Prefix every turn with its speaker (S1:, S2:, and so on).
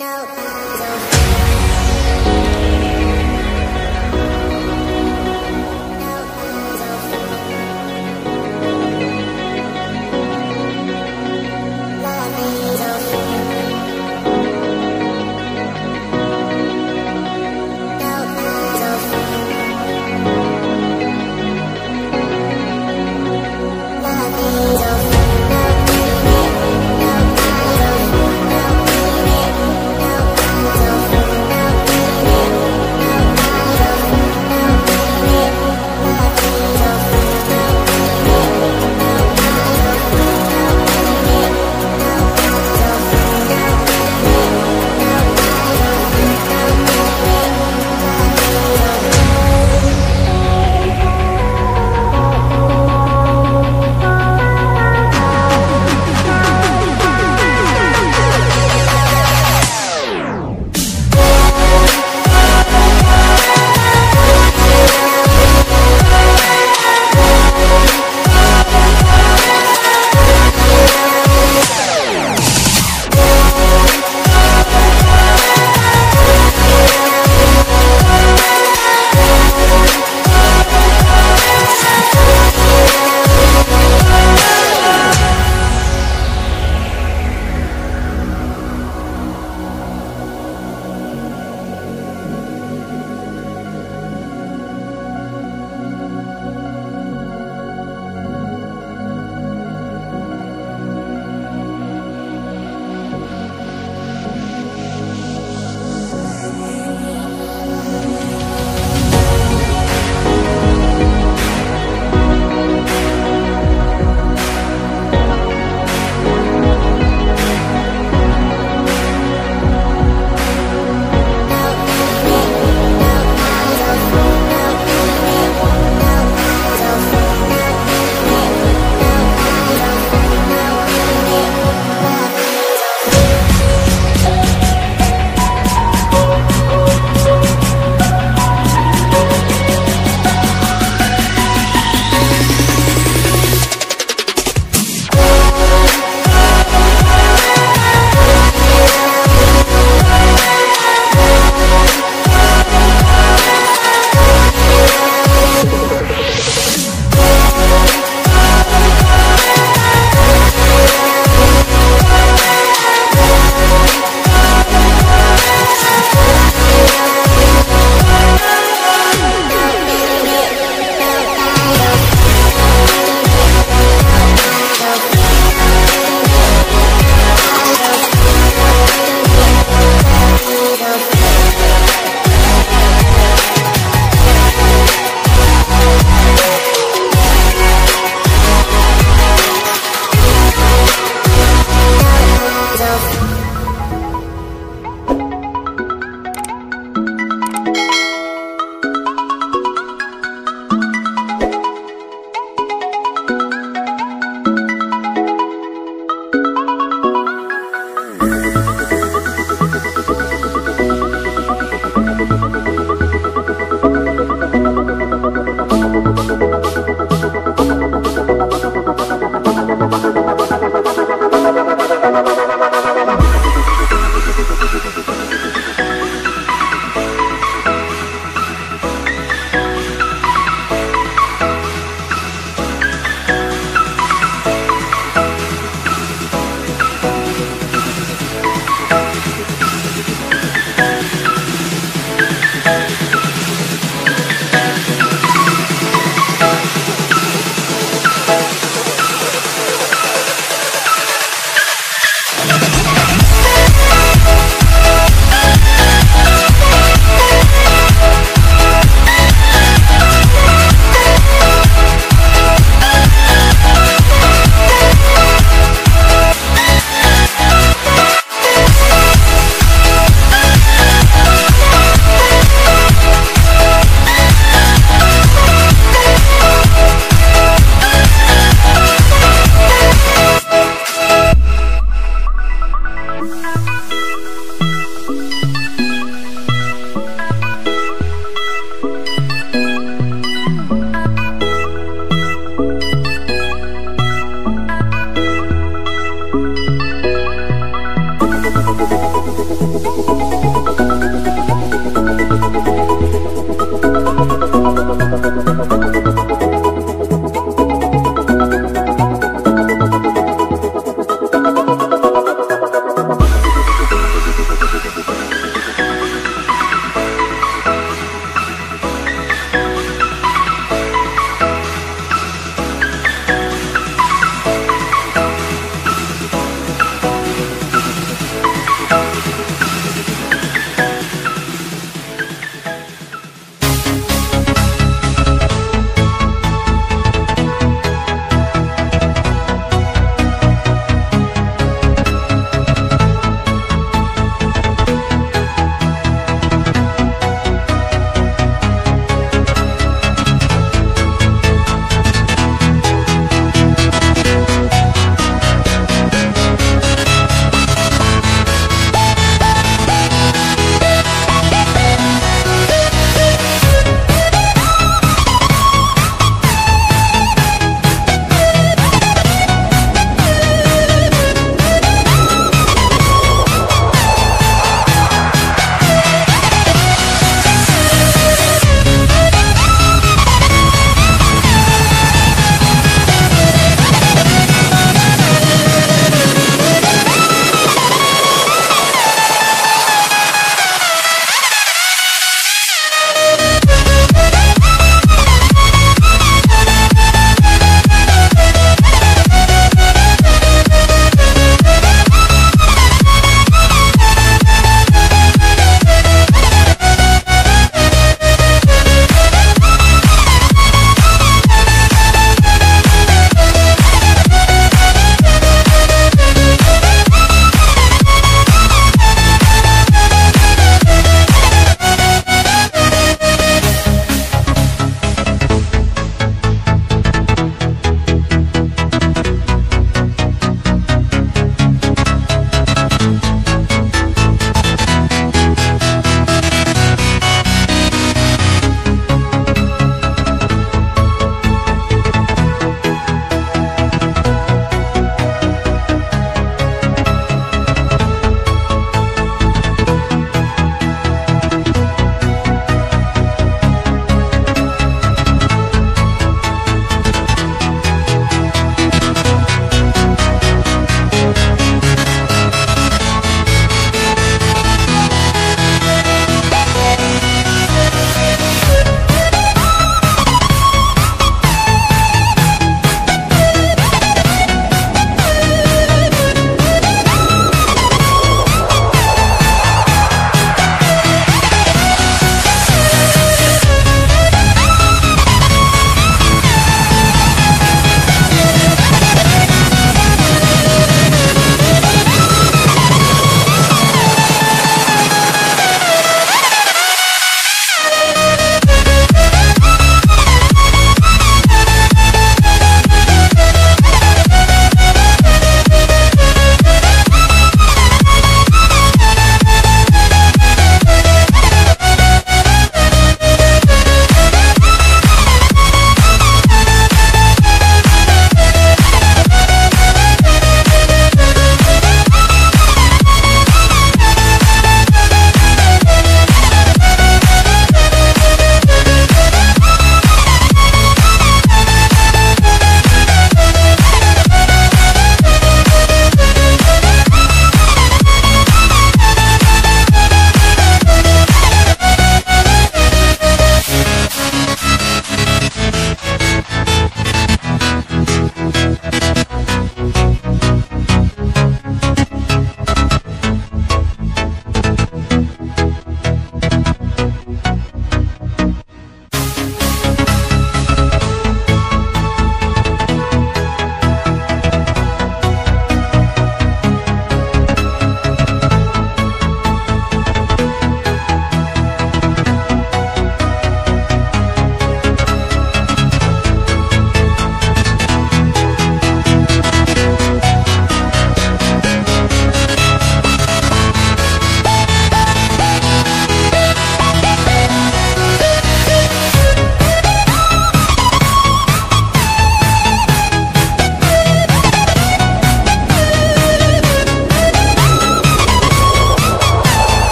S1: No.